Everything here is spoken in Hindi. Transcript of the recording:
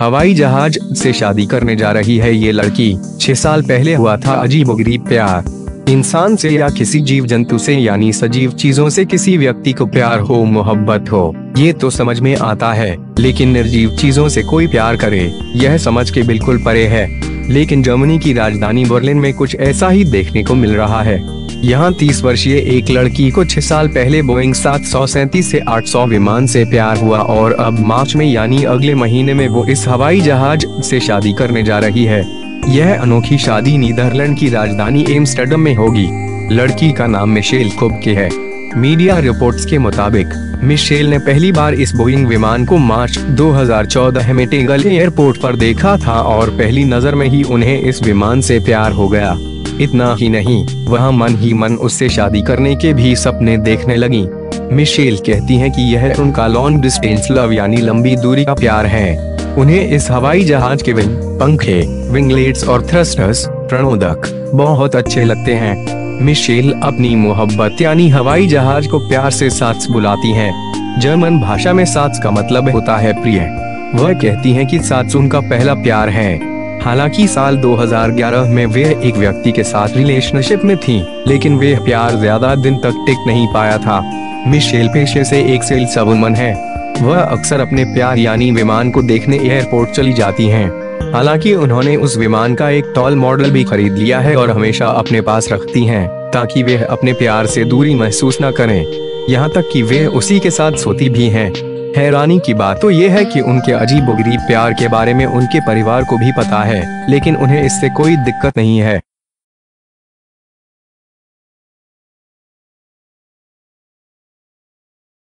हवाई जहाज़ से शादी करने जा रही है ये लड़की। छह साल पहले हुआ था अजीब गरीब प्यार। इंसान से या किसी जीव जंतु से यानी सजीव चीज़ों से किसी व्यक्ति को प्यार हो, मोहब्बत हो, ये तो समझ में आता है, लेकिन निर्जीव चीज़ों से कोई प्यार करे, यह समझ के बिल्कुल परे है। लेकिन जर्मनी की राजधानी बर्लिन में कुछ ऐसा ही देखने को मिल रहा है। यहाँ तीस वर्षीय एक लड़की को छह साल पहले बोइंग सात सौ से 800 विमान से प्यार हुआ और अब मार्च में यानी अगले महीने में वो इस हवाई जहाज़ से शादी करने जा रही है। यह अनोखी शादी नीदरलैंड की राजधानी एम्स्टर्डम में होगी। लड़की का नाम मिशेल के है। मीडिया रिपोर्ट्स के मुताबिक, मिशेल ने पहली बार इस बोइंग विमान को मार्च 2014 में टेगल एयरपोर्ट पर देखा था और पहली नज़र में ही उन्हें इस विमान से प्यार हो गया। इतना ही नहीं, वह मन ही मन उससे शादी करने के भी सपने देखने लगी। मिशेल कहती हैं कि यह उनका लॉन्ग डिस्टेंस लव यानी लंबी दूरी का प्यार है। उन्हें इस हवाई जहाज़ के विंग, पंखे विंगलेट्स और थ्रस्टर्स प्रणोदक, बहुत अच्छे लगते हैं। मिशेल अपनी मोहब्बत यानी हवाई जहाज़ को प्यार से साथ बुलाती हैं। जर्मन भाषा में साथ का मतलब होता है प्रिय। वह कहती हैं कि साथ उनका पहला प्यार है। हालाँकि साल 2011 में वे एक व्यक्ति के साथ रिलेशनशिप में थी, लेकिन वे प्यार ज़्यादा दिन तक टिक नहीं पाया था मिशेल पेशे से एक सेल्स है वह अक्सर अपने प्यार यानी विमान को देखने एयरपोर्ट चली जाती हैं। हालाँकि उन्होंने उस विमान का एक टॉल मॉडल भी खरीद लिया है और हमेशा अपने पास रखती हैं, ताकि वे अपने प्यार से दूरी महसूस न करें यहाँ तक कि वे उसी के साथ सोती भी हैं। हैरानी की बात तो ये है कि उनके अजीब गरीब प्यार के बारे में उनके परिवार को भी पता है, लेकिन उन्हें इससे कोई दिक्कत नहीं है।